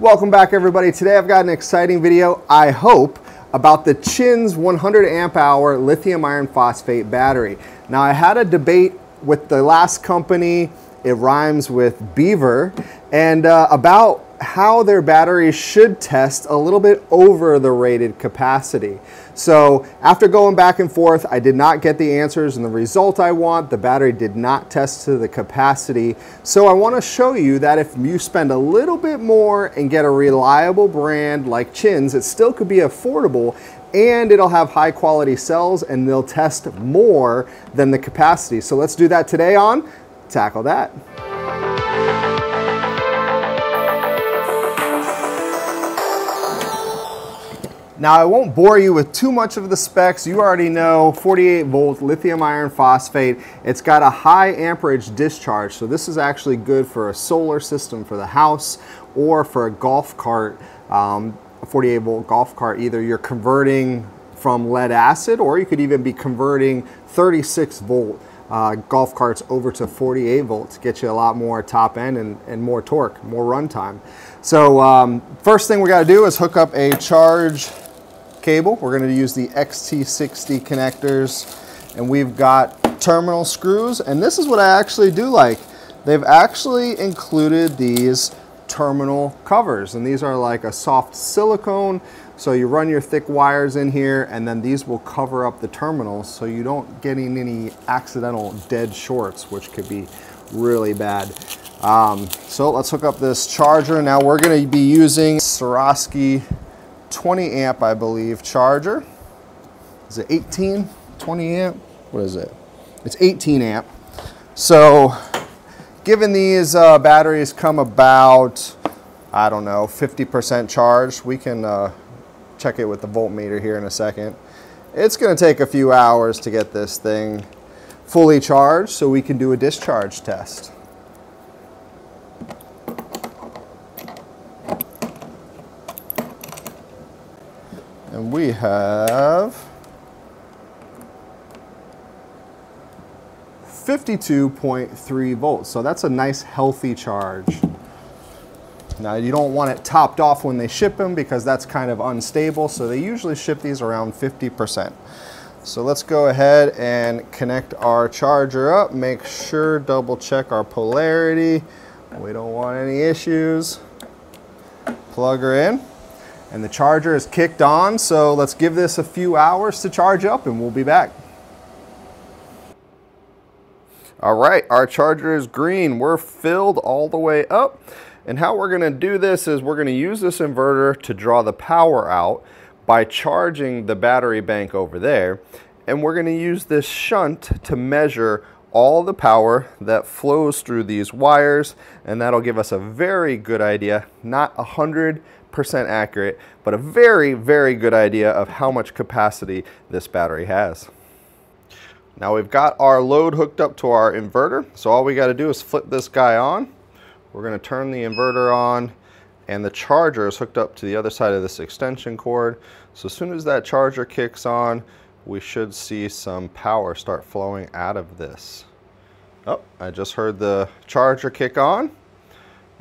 Welcome back everybody. Today I've got an exciting video, I hope, about the CHINS 100 amp hour lithium iron phosphate battery. Now I had a debate with the last company, it rhymes with Beaver, and uh, about how their batteries should test a little bit over the rated capacity. So after going back and forth, I did not get the answers and the result I want. The battery did not test to the capacity. So I wanna show you that if you spend a little bit more and get a reliable brand like Chins, it still could be affordable and it'll have high quality cells and they'll test more than the capacity. So let's do that today on Tackle That. Now I won't bore you with too much of the specs. You already know 48 volt lithium iron phosphate. It's got a high amperage discharge. So this is actually good for a solar system for the house or for a golf cart, um, a 48 volt golf cart. Either you're converting from lead acid or you could even be converting 36 volt uh, golf carts over to 48 volts, get you a lot more top end and, and more torque, more run time. So um, first thing we gotta do is hook up a charge cable. We're going to use the XT60 connectors and we've got terminal screws and this is what I actually do like. They've actually included these terminal covers and these are like a soft silicone so you run your thick wires in here and then these will cover up the terminals so you don't get in any accidental dead shorts which could be really bad. Um, so let's hook up this charger. Now we're going to be using Suraziki 20 amp, I believe, charger. Is it 18, 20 amp? What is it? It's 18 amp. So given these uh, batteries come about, I don't know, 50% charged, we can uh, check it with the voltmeter here in a second. It's gonna take a few hours to get this thing fully charged so we can do a discharge test. And we have 52.3 volts. So that's a nice healthy charge. Now you don't want it topped off when they ship them because that's kind of unstable. So they usually ship these around 50%. So let's go ahead and connect our charger up. Make sure, double check our polarity. We don't want any issues. Plug her in and the charger is kicked on. So let's give this a few hours to charge up and we'll be back. All right, our charger is green. We're filled all the way up. And how we're gonna do this is we're gonna use this inverter to draw the power out by charging the battery bank over there. And we're gonna use this shunt to measure all the power that flows through these wires and that'll give us a very good idea, not 100% accurate, but a very, very good idea of how much capacity this battery has. Now we've got our load hooked up to our inverter, so all we gotta do is flip this guy on. We're gonna turn the inverter on and the charger is hooked up to the other side of this extension cord. So as soon as that charger kicks on, we should see some power start flowing out of this. Oh, I just heard the charger kick on,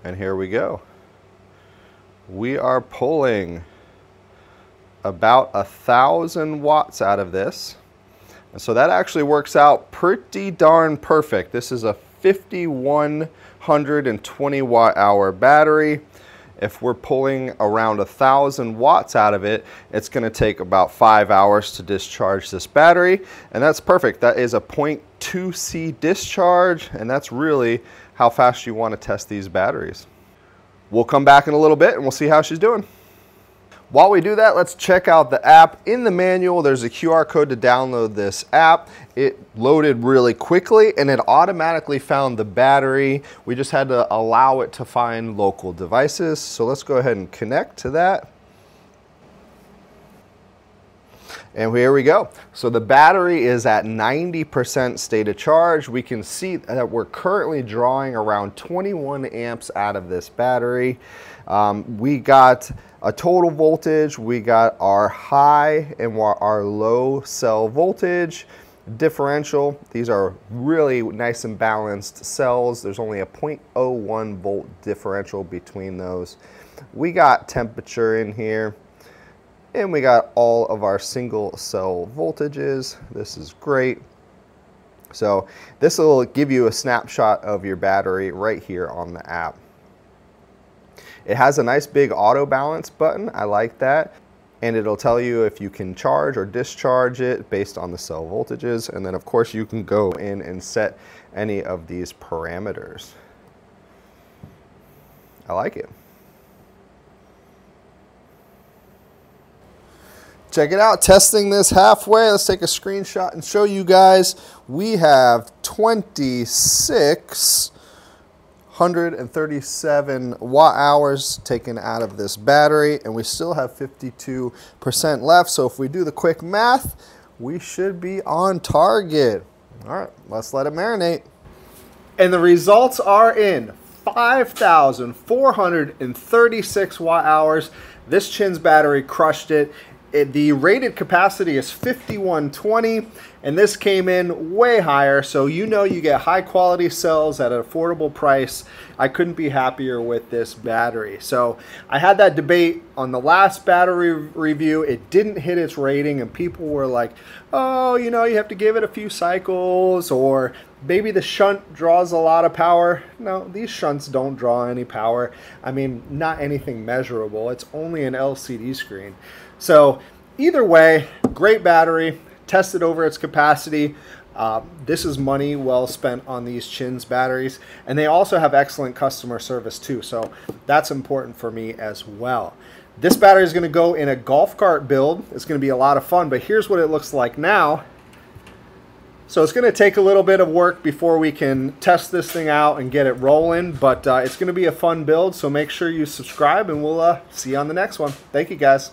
and here we go. We are pulling about a thousand watts out of this. And so that actually works out pretty darn perfect. This is a 5120 watt hour battery. If we're pulling around a thousand watts out of it, it's gonna take about five hours to discharge this battery. And that's perfect. That is a 0.2C discharge. And that's really how fast you wanna test these batteries. We'll come back in a little bit and we'll see how she's doing. While we do that, let's check out the app. In the manual, there's a QR code to download this app. It loaded really quickly and it automatically found the battery. We just had to allow it to find local devices. So let's go ahead and connect to that. And here we go. So the battery is at 90% state of charge. We can see that we're currently drawing around 21 amps out of this battery. Um, we got a total voltage, we got our high and our low cell voltage, differential. These are really nice and balanced cells. There's only a 0.01 volt differential between those. We got temperature in here and we got all of our single cell voltages. This is great. So this will give you a snapshot of your battery right here on the app. It has a nice big auto balance button. I like that and it'll tell you if you can charge or discharge it based on the cell voltages. And then of course you can go in and set any of these parameters. I like it. Check it out, testing this halfway. Let's take a screenshot and show you guys. We have 26 137 watt hours taken out of this battery and we still have 52% left. So if we do the quick math, we should be on target. All right, let's let it marinate. And the results are in 5,436 watt hours. This Chins battery crushed it it, the rated capacity is 5120 and this came in way higher. So you know you get high quality cells at an affordable price. I couldn't be happier with this battery. So i had that debate on the last battery review. It didn't hit its rating and people were like oh you know you have to give it a few cycles or maybe the shunt draws a lot of power no these shunts don't draw any power i mean not anything measurable it's only an lcd screen so either way, great battery, tested over its capacity. Uh, this is money well spent on these Chins batteries. And they also have excellent customer service too. So that's important for me as well. This battery is going to go in a golf cart build. It's going to be a lot of fun, but here's what it looks like now. So it's going to take a little bit of work before we can test this thing out and get it rolling, but uh, it's going to be a fun build. So make sure you subscribe and we'll uh, see you on the next one. Thank you guys.